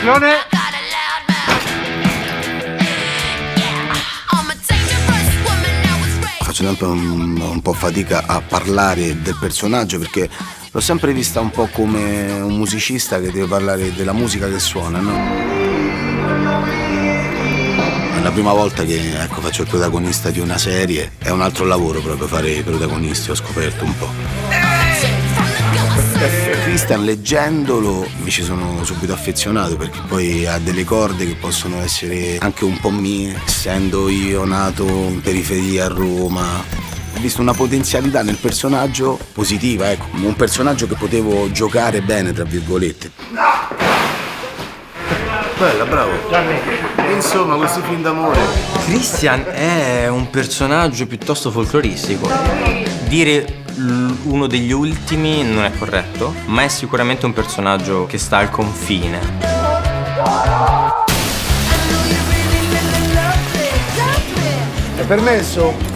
attenzione faccio sempre un, un po' fatica a parlare del personaggio perché l'ho sempre vista un po' come un musicista che deve parlare della musica che suona no? È la prima volta che ecco, faccio il protagonista di una serie, è un altro lavoro proprio fare i protagonisti, ho scoperto un po'. Christian leggendolo mi ci sono subito affezionato perché poi ha delle corde che possono essere anche un po' mie, essendo io nato in periferia a Roma. Ho visto una potenzialità nel personaggio positiva, ecco, un personaggio che potevo giocare bene, tra virgolette. Bella, bravo. Insomma, questi film d'amore. Christian è un personaggio piuttosto folcloristico. Dire uno degli ultimi non è corretto, ma è sicuramente un personaggio che sta al confine. È permesso?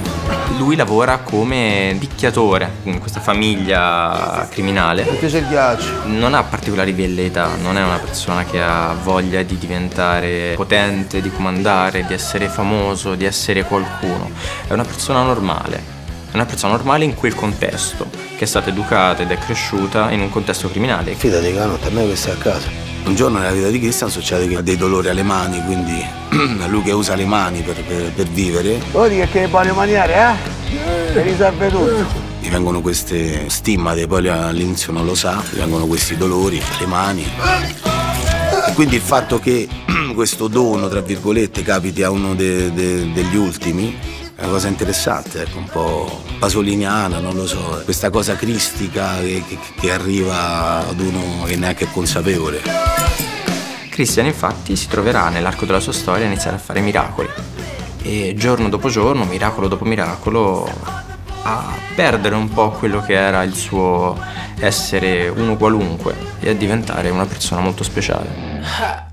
Lui lavora come picchiatore in questa famiglia criminale. Mi piace il ghiaccio. Non ha particolari velleità, non è una persona che ha voglia di diventare potente, di comandare, di essere famoso, di essere qualcuno. È una persona normale, è una persona normale in quel contesto, che è stata educata ed è cresciuta in un contesto criminale. Fidati, Canotta, a me questo è a casa. Un giorno nella vita di Christian succede che ha dei dolori alle mani, quindi lui che usa le mani per, per, per vivere. Vuoi dire che voglio maniere, eh? Si risolve tutto. Gli vengono queste stimmate, poi all'inizio non lo sa, gli vengono questi dolori alle mani. E quindi il fatto che questo dono, tra virgolette, capiti a uno de, de, degli ultimi è una cosa interessante, ecco, un po' pasoliniana, non lo so, questa cosa cristica che, che, che arriva ad uno che neanche è consapevole. Christian infatti si troverà nell'arco della sua storia a iniziare a fare miracoli e giorno dopo giorno, miracolo dopo miracolo, a perdere un po' quello che era il suo essere uno qualunque e a diventare una persona molto speciale.